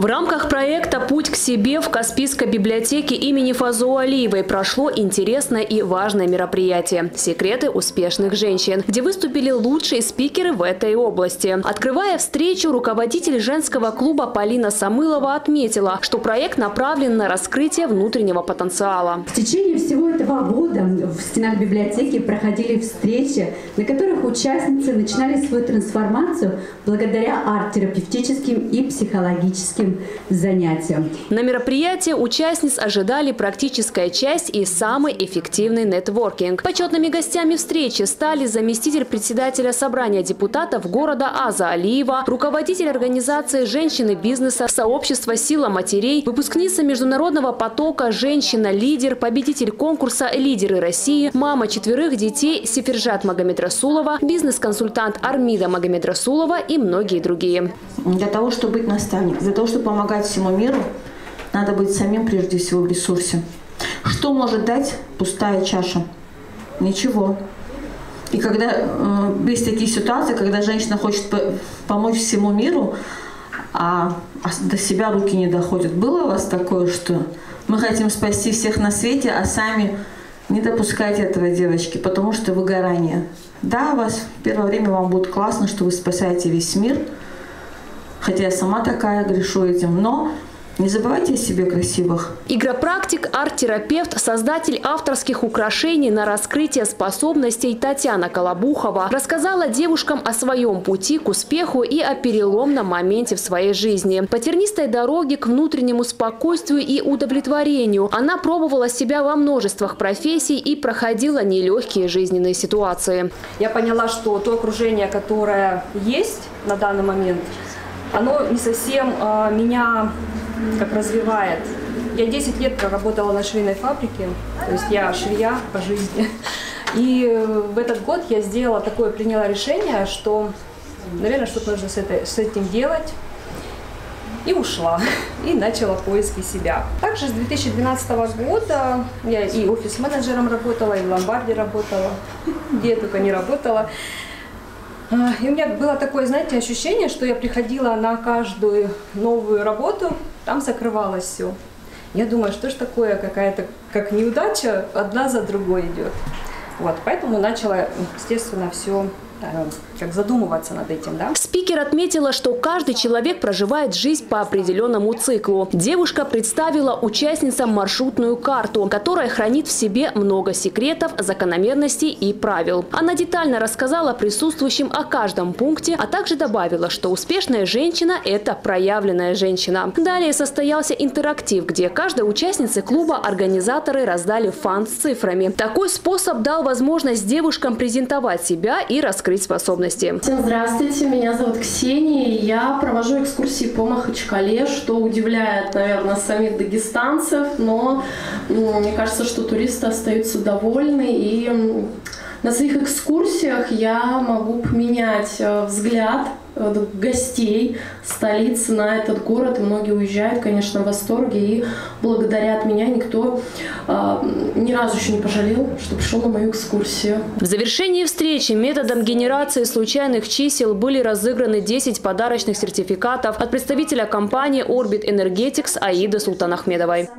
В рамках проекта «Путь к себе» в Каспийской библиотеке имени Фазо Алиевой прошло интересное и важное мероприятие «Секреты успешных женщин», где выступили лучшие спикеры в этой области. Открывая встречу, руководитель женского клуба Полина Самылова отметила, что проект направлен на раскрытие внутреннего потенциала. В течение всего этого года в стенах библиотеки проходили встречи, на которых участницы начинали свою трансформацию благодаря арт-терапевтическим и психологическим занятиям. На мероприятии участниц ожидали практическая часть и самый эффективный нетворкинг. Почетными гостями встречи стали заместитель председателя собрания депутатов города Аза Алиева, руководитель организации «Женщины бизнеса», сообщества «Сила матерей», выпускница международного потока «Женщина-лидер», победитель конкурса «Лидеры России», мама четверых детей Сефержат Магомедрасулова, бизнес-консультант Армида Магомедрасулова и многие другие. Для того, чтобы быть наставником, для того, чтобы помогать всему миру, надо быть самим прежде всего в ресурсе. Что может дать пустая чаша? Ничего. И когда э, есть такие ситуации, когда женщина хочет помочь всему миру, а, а до себя руки не доходят. Было у вас такое, что мы хотим спасти всех на свете, а сами не допускайте этого, девочки, потому что выгорание. Да, у вас в первое время вам будет классно, что вы спасаете весь мир – хотя я сама такая, грешу этим, но не забывайте о себе красивых. Игропрактик, арт-терапевт, создатель авторских украшений на раскрытие способностей Татьяна Колобухова рассказала девушкам о своем пути к успеху и о переломном моменте в своей жизни. По тернистой дороге к внутреннему спокойствию и удовлетворению она пробовала себя во множествах профессий и проходила нелегкие жизненные ситуации. Я поняла, что то окружение, которое есть на данный момент – оно не совсем э, меня как развивает. Я 10 лет проработала на швейной фабрике, то есть я швея по жизни. И в этот год я сделала такое, приняла решение, что, наверное, что-то нужно с, этой, с этим делать. И ушла, и начала поиски себя. Также с 2012 года я и офис-менеджером работала, и в ломбарде работала, где я только не работала. А, и у меня было такое, знаете, ощущение, что я приходила на каждую новую работу, там закрывалось все. Я думаю, что ж такое, какая-то как неудача, одна за другой идет. Вот, поэтому начала, естественно, все как задумываться над этим. Да? Спикер отметила, что каждый человек проживает жизнь по определенному циклу. Девушка представила участницам маршрутную карту, которая хранит в себе много секретов, закономерностей и правил. Она детально рассказала присутствующим о каждом пункте, а также добавила, что успешная женщина – это проявленная женщина. Далее состоялся интерактив, где каждой участнице клуба организаторы раздали фан с цифрами. Такой способ дал возможность девушкам презентовать себя и раскрыть раскрыть способности. Всем здравствуйте, меня зовут Ксения. Я провожу экскурсии по Махачкале, что удивляет, наверное, самих дагестанцев, но мне кажется, что туристы остаются довольны и на своих экскурсиях я могу поменять э, взгляд э, гостей столицы на этот город. Многие уезжают, конечно, в восторге и благодарят меня. Никто э, ни разу еще не пожалел, что пришел на мою экскурсию. В завершении встречи методом генерации случайных чисел были разыграны 10 подарочных сертификатов от представителя компании Orbit Energetics Аиды Султанахмедовой.